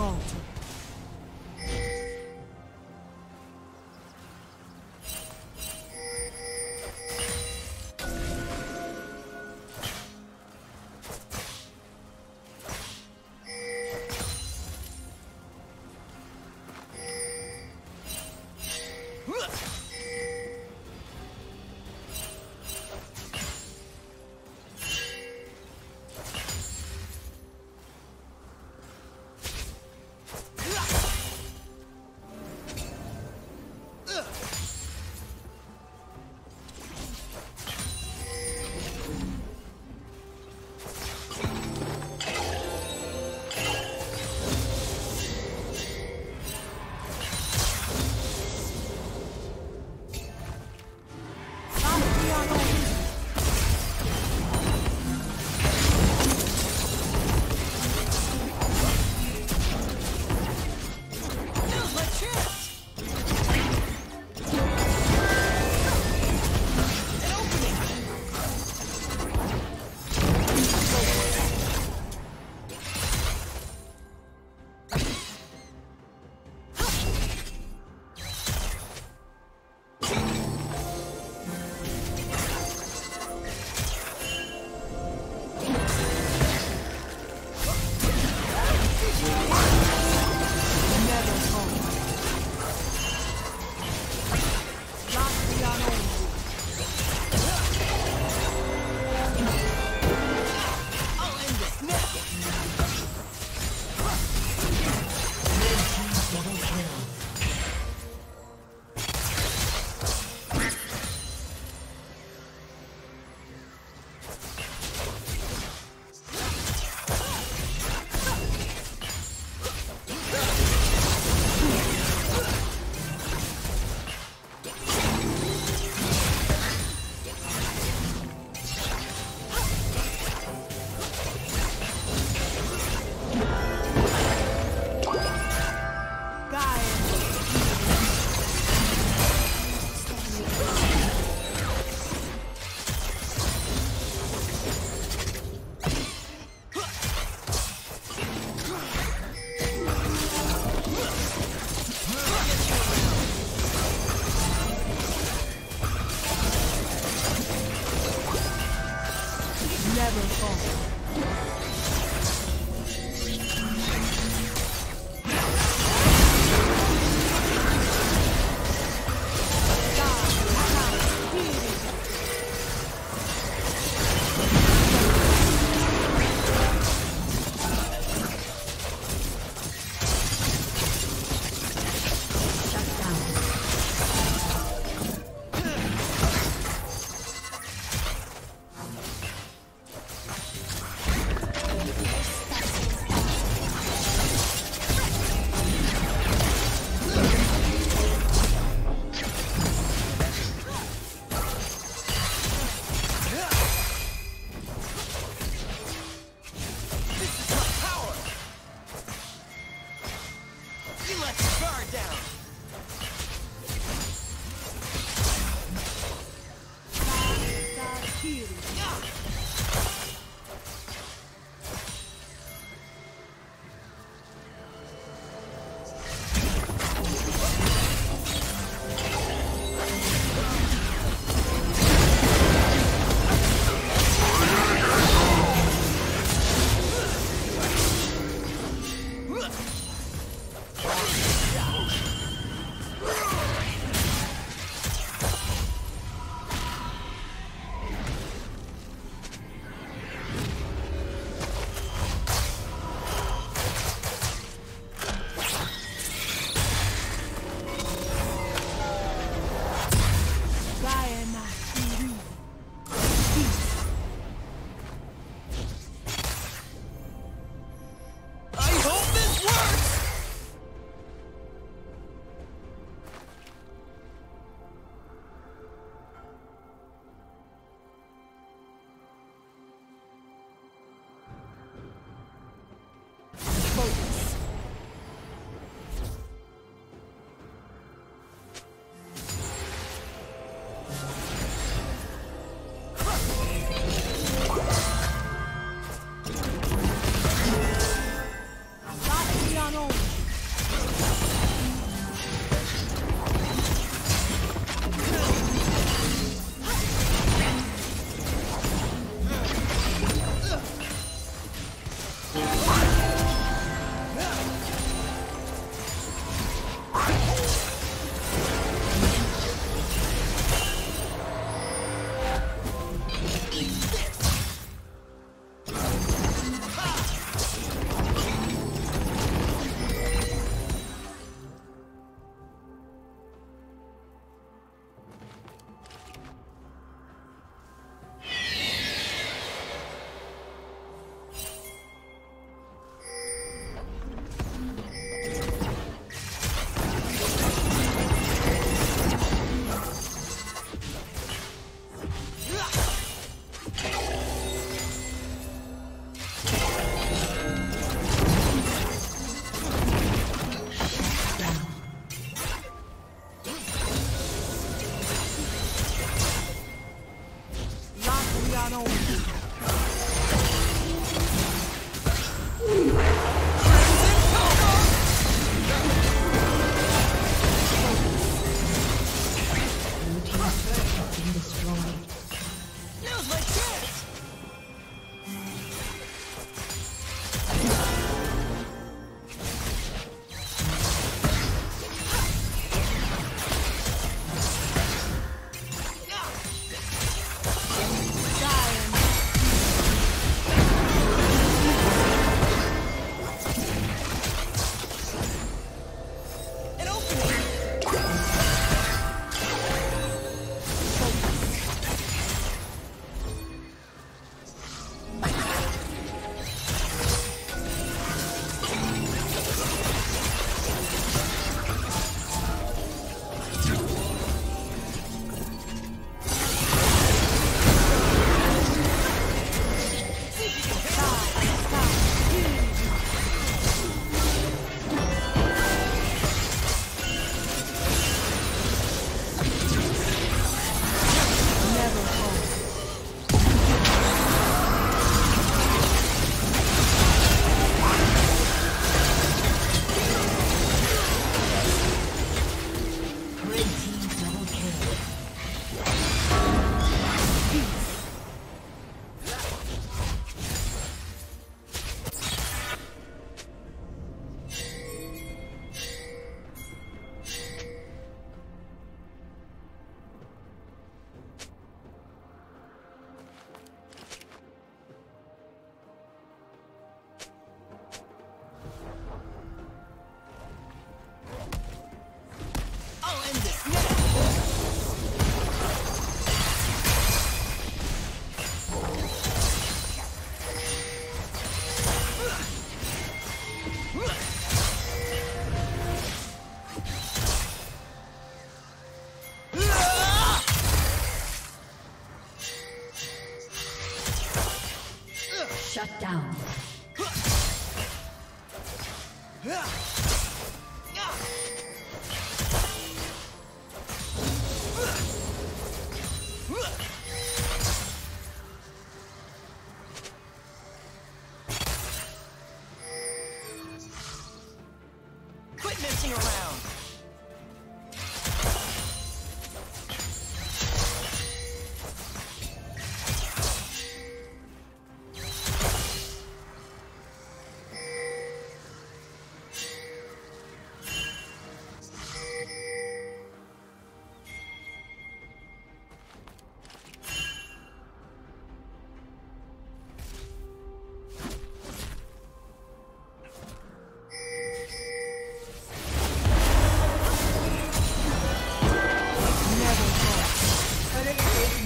Never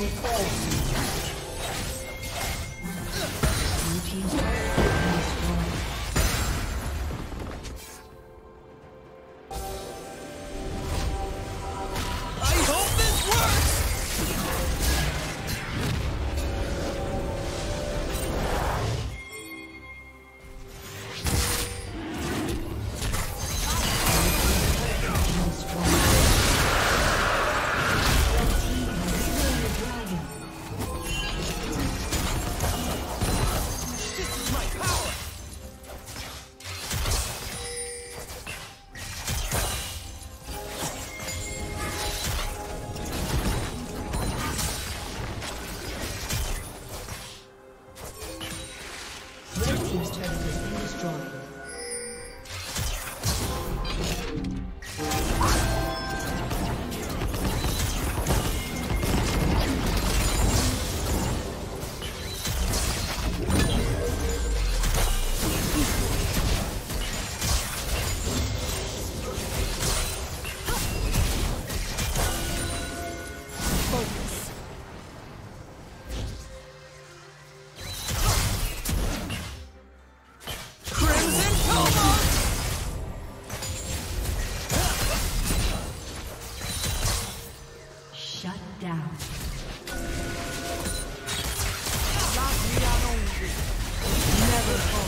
will fall Shut down. Never